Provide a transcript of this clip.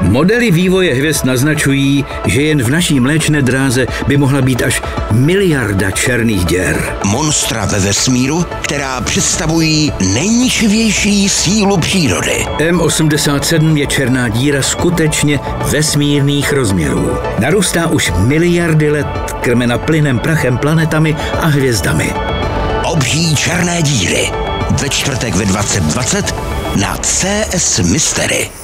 Modely vývoje hvězd naznačují, že jen v naší mléčné dráze by mohla být až miliarda černých děr. Monstra ve vesmíru, která představují nejničivější sílu přírody. M87 je černá díra skutečně vesmírných rozměrů. Narůstá už miliardy let, krmena plynem, prachem, planetami a hvězdami. Obří černé díry. Ve čtvrtek ve 2020 na CS Mystery.